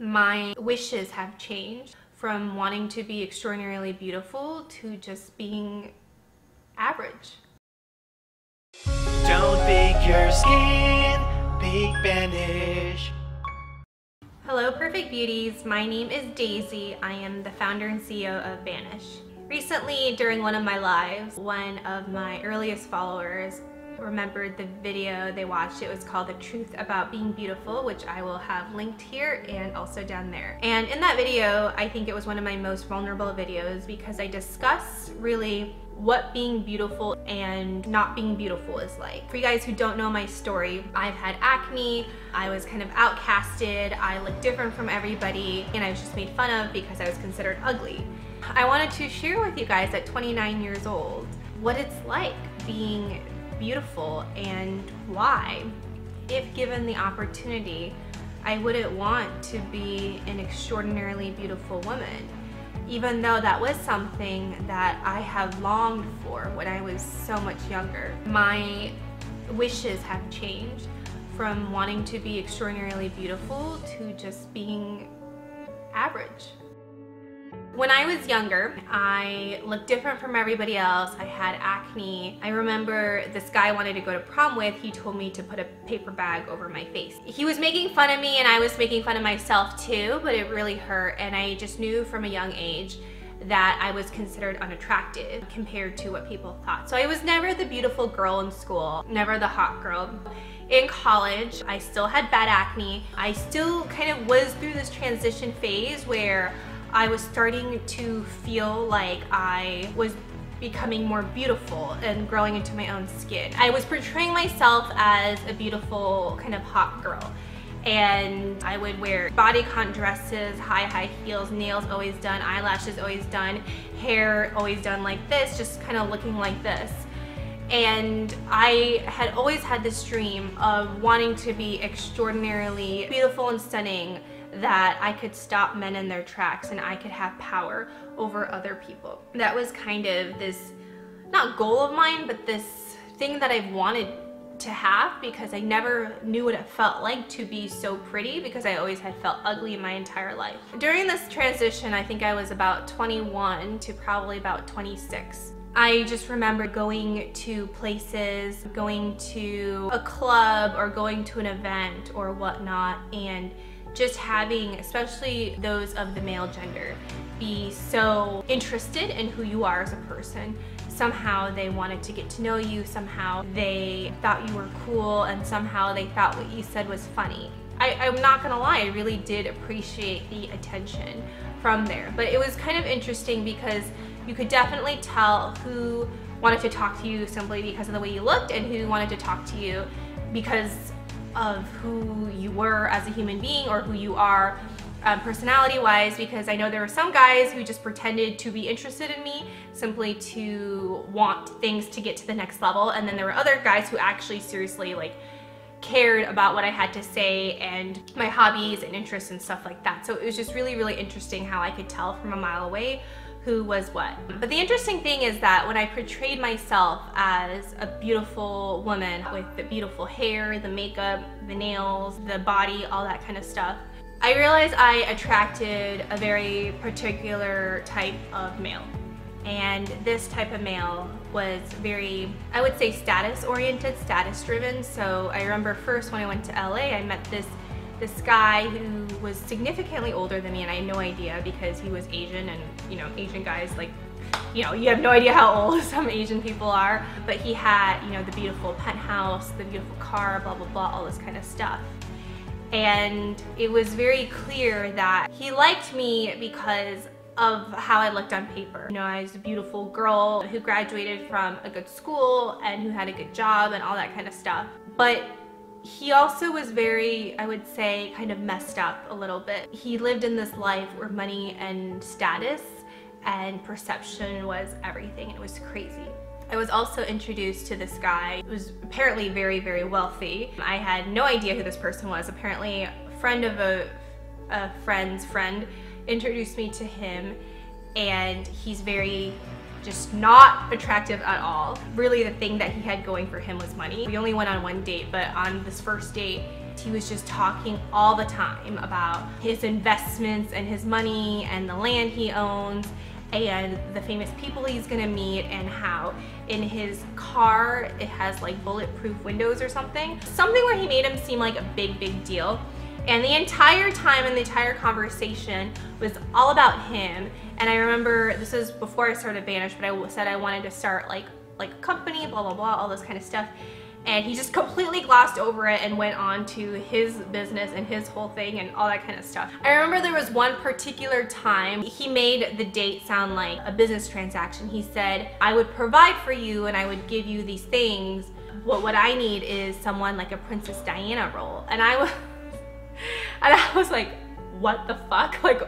My wishes have changed from wanting to be extraordinarily beautiful to just being average. Don't bake your skin, bake Banish. Hello Perfect Beauties, my name is Daisy. I am the founder and CEO of Banish. Recently, during one of my lives, one of my earliest followers remembered the video they watched. It was called The Truth About Being Beautiful, which I will have linked here and also down there. And in that video, I think it was one of my most vulnerable videos because I discuss really what being beautiful and not being beautiful is like. For you guys who don't know my story, I've had acne, I was kind of outcasted, I looked different from everybody, and I was just made fun of because I was considered ugly. I wanted to share with you guys at 29 years old what it's like being beautiful and why. If given the opportunity, I wouldn't want to be an extraordinarily beautiful woman, even though that was something that I have longed for when I was so much younger. My wishes have changed from wanting to be extraordinarily beautiful to just being average. When I was younger, I looked different from everybody else. I had acne. I remember this guy I wanted to go to prom with, he told me to put a paper bag over my face. He was making fun of me and I was making fun of myself too, but it really hurt and I just knew from a young age that I was considered unattractive compared to what people thought. So I was never the beautiful girl in school, never the hot girl. In college, I still had bad acne. I still kind of was through this transition phase where I was starting to feel like I was becoming more beautiful and growing into my own skin. I was portraying myself as a beautiful kind of hot girl and I would wear bodycon dresses, high, high heels, nails always done, eyelashes always done, hair always done like this, just kind of looking like this. And I had always had this dream of wanting to be extraordinarily beautiful and stunning that I could stop men in their tracks and I could have power over other people. That was kind of this, not goal of mine, but this thing that I've wanted to have because I never knew what it felt like to be so pretty because I always had felt ugly in my entire life. During this transition, I think I was about 21 to probably about 26. I just remember going to places, going to a club or going to an event or whatnot and just having, especially those of the male gender, be so interested in who you are as a person. Somehow they wanted to get to know you, somehow they thought you were cool, and somehow they thought what you said was funny. I, am not gonna lie, I really did appreciate the attention from there. But it was kind of interesting because you could definitely tell who wanted to talk to you simply because of the way you looked and who wanted to talk to you because of who you were as a human being or who you are um, personality wise because I know there were some guys who just pretended to be interested in me simply to want things to get to the next level and then there were other guys who actually seriously like cared about what I had to say and my hobbies and interests and stuff like that. So it was just really, really interesting how I could tell from a mile away who was what. But the interesting thing is that when I portrayed myself as a beautiful woman with the beautiful hair, the makeup, the nails, the body, all that kind of stuff, I realized I attracted a very particular type of male. And this type of male was very, I would say status oriented, status driven. So I remember first when I went to LA, I met this this guy who was significantly older than me and I had no idea because he was Asian and you know Asian guys like you know you have no idea how old some Asian people are but he had you know the beautiful penthouse the beautiful car blah blah blah all this kind of stuff and it was very clear that he liked me because of how I looked on paper. You know, I was a beautiful girl who graduated from a good school and who had a good job and all that kind of stuff. But he also was very, I would say, kind of messed up a little bit. He lived in this life where money and status and perception was everything. It was crazy. I was also introduced to this guy who was apparently very, very wealthy. I had no idea who this person was. Apparently, a friend of a, a friend's friend introduced me to him and he's very just not attractive at all. Really the thing that he had going for him was money. We only went on one date, but on this first date, he was just talking all the time about his investments and his money and the land he owns and the famous people he's gonna meet and how in his car it has like bulletproof windows or something. Something where he made him seem like a big, big deal. And the entire time and the entire conversation was all about him. And I remember this was before I started Banish, but I said I wanted to start like like a company, blah blah blah, all this kind of stuff and he just completely glossed over it and went on to his business and his whole thing and all that kind of stuff. I remember there was one particular time he made the date sound like a business transaction. He said, I would provide for you and I would give you these things. What, what I need is someone like a Princess Diana role. And I was, and I was like, what the fuck? Like,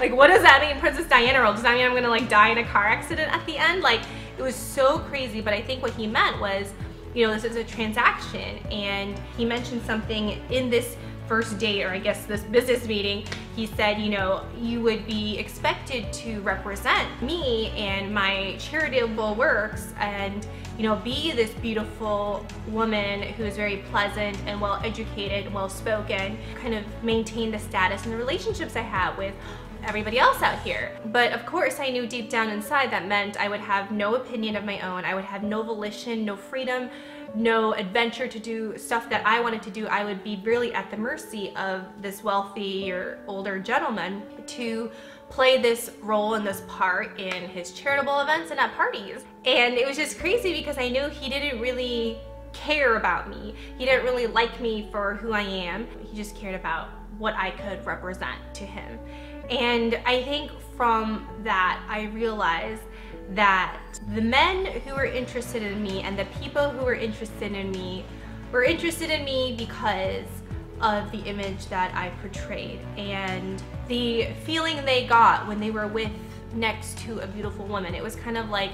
like what does that mean, Princess Diana role? Does that mean I'm gonna like die in a car accident at the end? Like, it was so crazy, but I think what he meant was you know, this is a transaction. And he mentioned something in this first date, or I guess this business meeting, he said, you know, you would be expected to represent me and my charitable works and, you know, be this beautiful woman who is very pleasant and well educated, well spoken, kind of maintain the status and the relationships I have with everybody else out here. But of course I knew deep down inside that meant I would have no opinion of my own. I would have no volition, no freedom, no adventure to do stuff that I wanted to do. I would be really at the mercy of this wealthy or older gentleman to play this role and this part in his charitable events and at parties. And it was just crazy because I knew he didn't really care about me. He didn't really like me for who I am. He just cared about what I could represent to him. And I think from that, I realized that the men who were interested in me and the people who were interested in me were interested in me because of the image that I portrayed and the feeling they got when they were with next to a beautiful woman. It was kind of like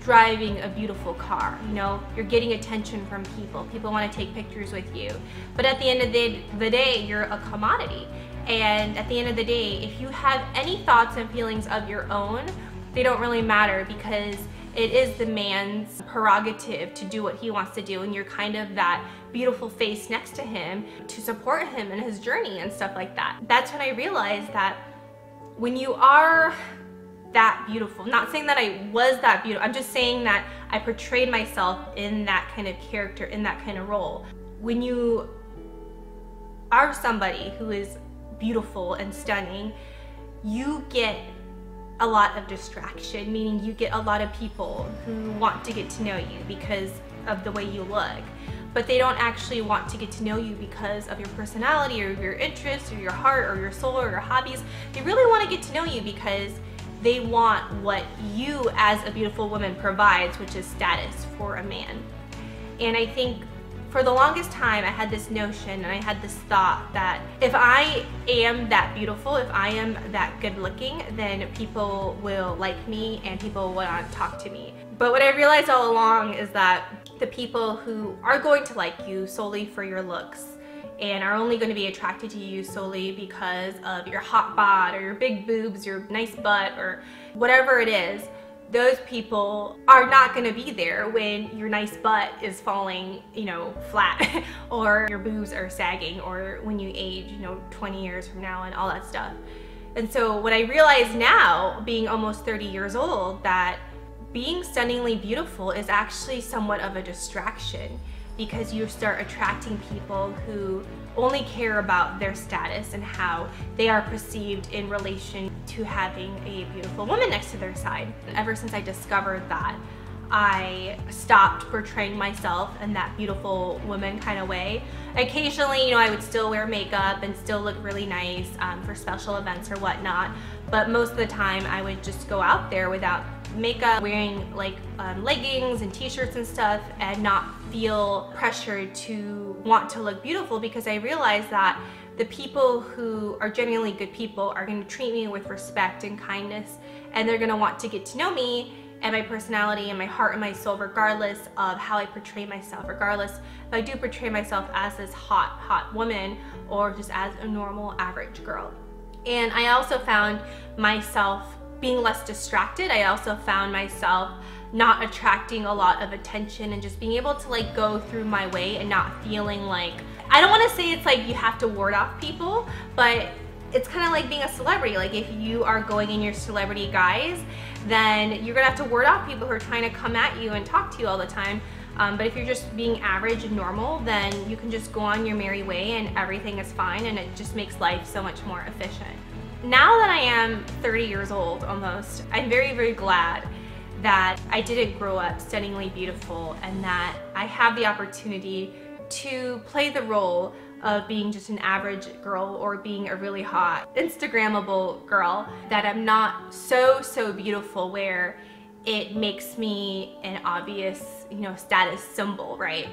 driving a beautiful car. You know, you're getting attention from people. People want to take pictures with you. But at the end of the, the day, you're a commodity. And at the end of the day, if you have any thoughts and feelings of your own, they don't really matter because it is the man's prerogative to do what he wants to do and you're kind of that beautiful face next to him to support him in his journey and stuff like that. That's when I realized that when you are that beautiful, not saying that I was that beautiful, I'm just saying that I portrayed myself in that kind of character, in that kind of role. When you are somebody who is beautiful and stunning, you get a lot of distraction, meaning you get a lot of people who want to get to know you because of the way you look, but they don't actually want to get to know you because of your personality or your interests or your heart or your soul or your hobbies. They really want to get to know you because they want what you as a beautiful woman provides, which is status for a man. And I think for the longest time I had this notion and I had this thought that if I am that beautiful, if I am that good looking, then people will like me and people will want to talk to me. But what I realized all along is that the people who are going to like you solely for your looks and are only going to be attracted to you solely because of your hot bod or your big boobs, your nice butt or whatever it is, those people are not going to be there when your nice butt is falling, you know, flat or your boobs are sagging or when you age, you know, 20 years from now and all that stuff. And so what I realize now, being almost 30 years old, that being stunningly beautiful is actually somewhat of a distraction because you start attracting people who only care about their status and how they are perceived in relation to having a beautiful woman next to their side. And ever since I discovered that, I stopped portraying myself in that beautiful woman kind of way. Occasionally, you know, I would still wear makeup and still look really nice um, for special events or whatnot, but most of the time I would just go out there without makeup, wearing like um, leggings and t-shirts and stuff and not feel pressured to want to look beautiful because I realized that the people who are genuinely good people are going to treat me with respect and kindness and they're going to want to get to know me and my personality and my heart and my soul regardless of how I portray myself regardless if I do portray myself as this hot hot woman or just as a normal average girl. And I also found myself being less distracted, I also found myself not attracting a lot of attention and just being able to like go through my way and not feeling like I don't want to say it's like you have to ward off people, but it's kind of like being a celebrity. Like if you are going in your celebrity guise, then you're gonna have to ward off people who are trying to come at you and talk to you all the time. Um, but if you're just being average and normal, then you can just go on your merry way and everything is fine and it just makes life so much more efficient. Now that I am 30 years old almost, I'm very, very glad that I didn't grow up stunningly beautiful and that I have the opportunity to play the role of being just an average girl or being a really hot Instagrammable girl that I'm not so so beautiful where it makes me an obvious you know status symbol right?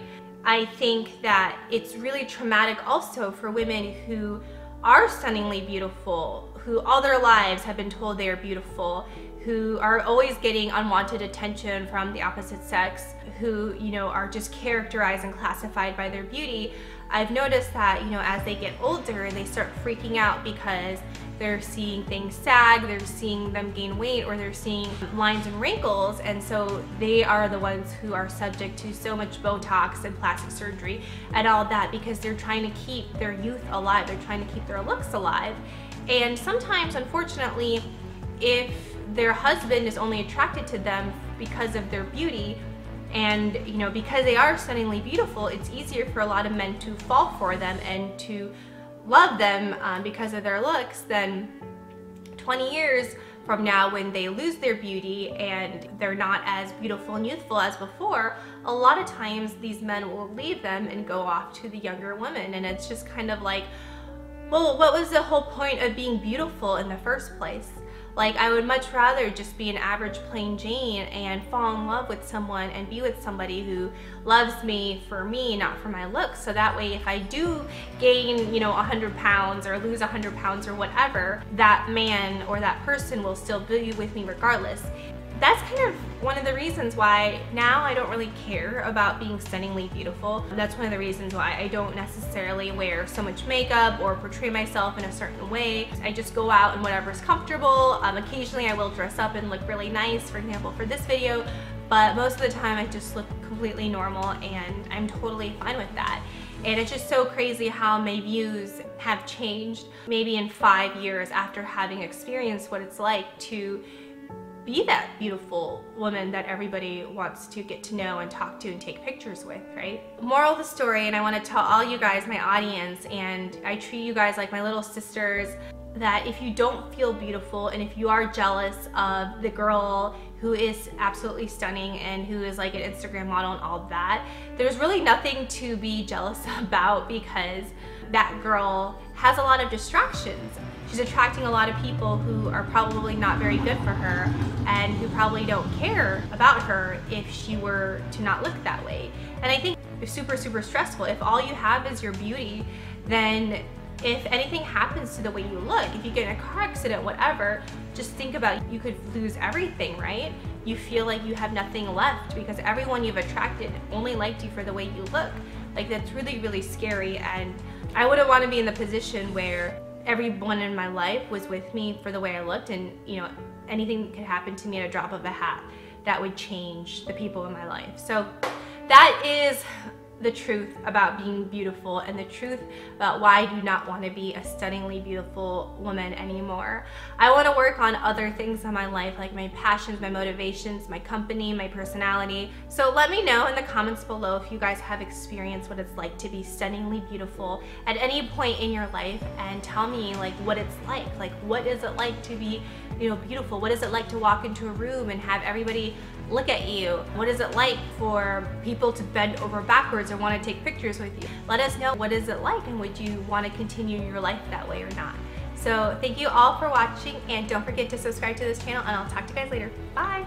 I think that it's really traumatic also for women who are stunningly beautiful who all their lives have been told they are beautiful who are always getting unwanted attention from the opposite sex, who, you know, are just characterized and classified by their beauty, I've noticed that, you know, as they get older, they start freaking out because they're seeing things sag, they're seeing them gain weight, or they're seeing lines and wrinkles, and so they are the ones who are subject to so much Botox and plastic surgery and all that because they're trying to keep their youth alive, they're trying to keep their looks alive. And sometimes, unfortunately, if their husband is only attracted to them because of their beauty and you know because they are stunningly beautiful it's easier for a lot of men to fall for them and to love them um, because of their looks than 20 years from now when they lose their beauty and they're not as beautiful and youthful as before. A lot of times these men will leave them and go off to the younger woman and it's just kind of like well what was the whole point of being beautiful in the first place like I would much rather just be an average plain Jane and fall in love with someone and be with somebody who loves me for me, not for my looks. So that way if I do gain, you know, 100 pounds or lose 100 pounds or whatever, that man or that person will still be with me regardless that's kind of one of the reasons why now I don't really care about being stunningly beautiful. That's one of the reasons why I don't necessarily wear so much makeup or portray myself in a certain way. I just go out in whatever's comfortable. Um, occasionally I will dress up and look really nice, for example, for this video, but most of the time I just look completely normal and I'm totally fine with that. And it's just so crazy how my views have changed maybe in five years after having experienced what it's like to be that beautiful woman that everybody wants to get to know and talk to and take pictures with, right? Moral of the story, and I want to tell all you guys, my audience, and I treat you guys like my little sisters, that if you don't feel beautiful and if you are jealous of the girl who is absolutely stunning and who is like an Instagram model and all that, there's really nothing to be jealous about because that girl has a lot of distractions she's attracting a lot of people who are probably not very good for her and who probably don't care about her if she were to not look that way. And I think it's super, super stressful. If all you have is your beauty, then if anything happens to the way you look, if you get in a car accident, whatever, just think about you could lose everything, right? You feel like you have nothing left because everyone you've attracted only liked you for the way you look. Like that's really, really scary and I wouldn't want to be in the position where everyone in my life was with me for the way I looked and you know anything could happen to me at a drop of a hat that would change the people in my life. So that is the truth about being beautiful and the truth about why I do not want to be a stunningly beautiful woman anymore. I want to work on other things in my life like my passions, my motivations, my company, my personality. So let me know in the comments below if you guys have experienced what it's like to be stunningly beautiful at any point in your life and tell me like what it's like. Like what is it like to be, you know, beautiful? What is it like to walk into a room and have everybody look at you? What is it like for people to bend over backwards or want to take pictures with you? Let us know what is it like and would you want to continue your life that way or not? So thank you all for watching and don't forget to subscribe to this channel and I'll talk to you guys later. Bye!